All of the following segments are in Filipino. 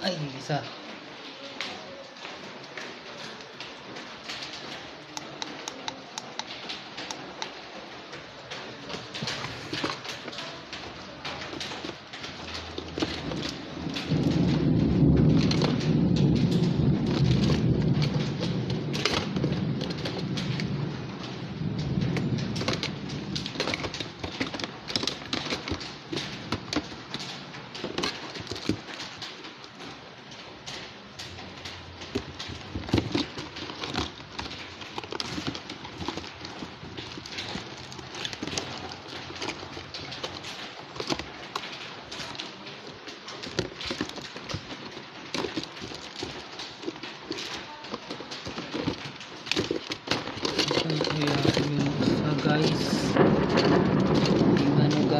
哎，你这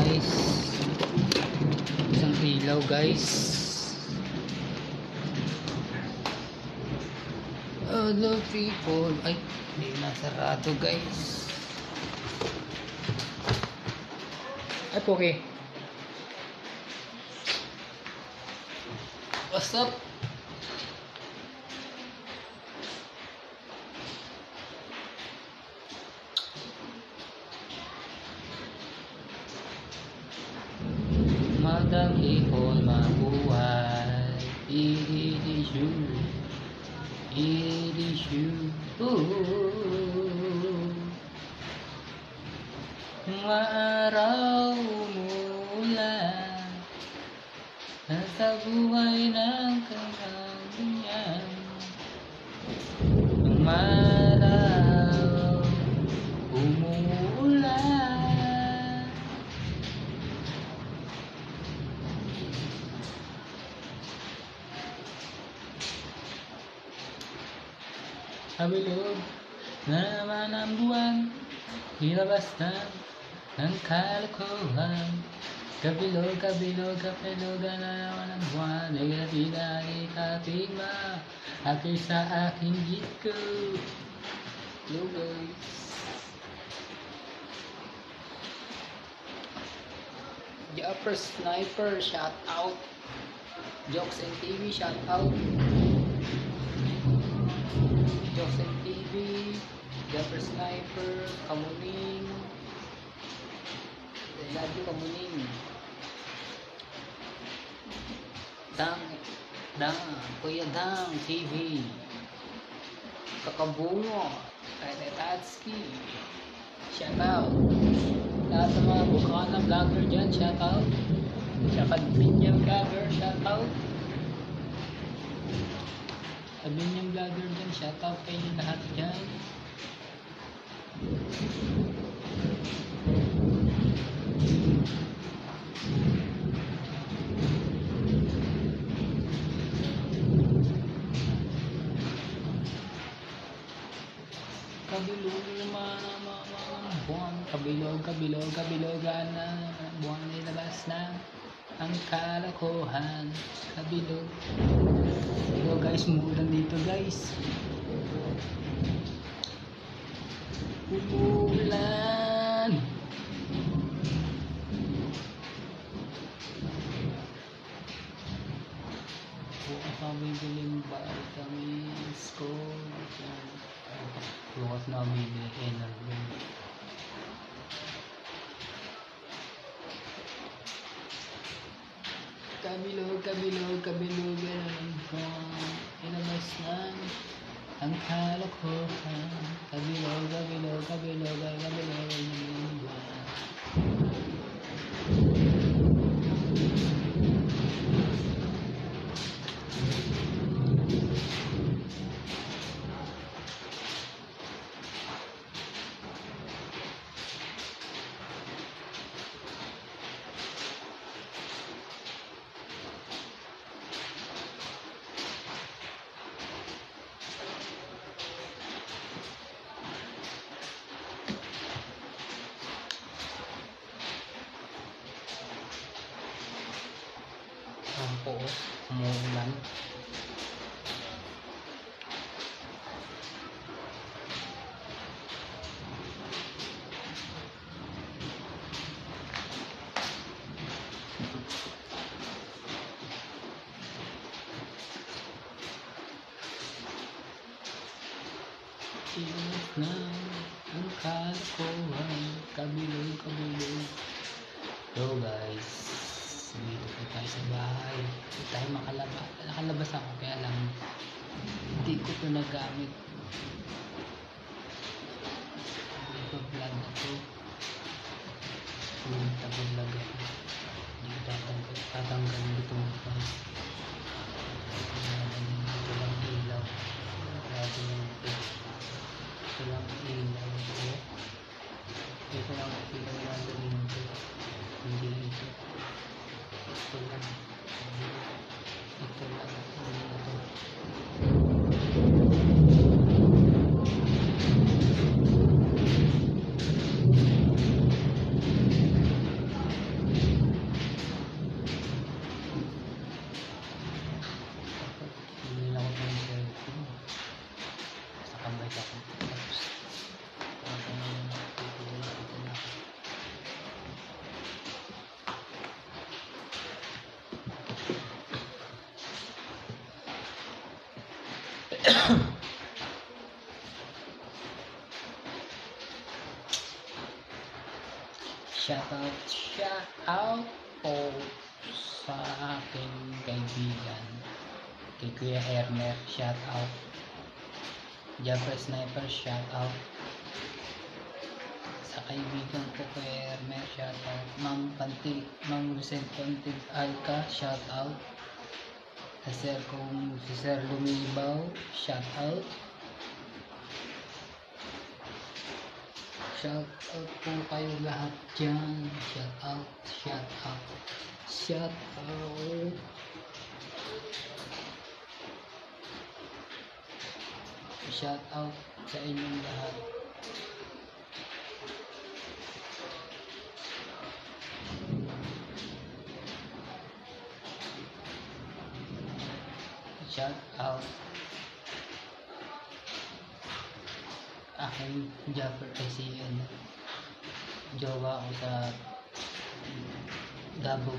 guys. Isang ilaw guys. Hello people. Ay, hindi nasarado guys. Ay, poke. What's up? Madali ko mabuhay. It is you It is you Ooh. Kung araw mula Nasa buhay ng kagalingan Ang Kabilog na naman ang buwan Hilabas na ang kalokohan Kabilog, kabilog, kabilog na naman ang buwan Negative na ikatigma Ako'y sa aking git ko Hello guys The upper sniper shout out. Jokes and TV shout out Joseph TV, Jumper Sniper, Kamuning, you Kamuning, Dang, Dang, Kuya Dang TV, Kakabungo, Kaya Tatski, shout out, lahat ng mga bukana vlogger dyan, shout out, Saka Binyang vlogger, shout out, sabi niyang vlogger dyan, shoutout kayo lahat dyan. Kabilog naman ang buwan. Kabilog, kabilog, kabilogan na buwan nilabas na ang kalokohan. Kabilog. Hello guys, umuulan dito guys. Umuulan. Bukas namin biling vitamins ko. Bukas namin biling energy. Kabilog, kabilog, kabilog, ganun ko. Ilabas na ang kalokohan. Kabilog, kabilog, kabilog, kabilog, kabilog. cổ một lần Angkat kawan, kami dulu, kami dulu. So guys, Dito po tayo sa bahay. Hindi tayo makalabas. Nakalabas ako kaya lang Hindi ko to nagamit Shout out, shout out po sa aking kaibigan. Kay Kuya Hermer, shout out. Jabra Sniper, shout out. Sa kaibigan ko Kuya Hermer, shout out. Ma'am Pantig, Ma'am Lucen Pantig Alka, shout out. Sa sir kong si Sir Lumibaw, shout out. Shout out po kayo lahat dyan. Shout out, shout out, shout out. Shout out sa inyong lahat. Shout out. Aking Jaffer ano, jowa ko sa Davao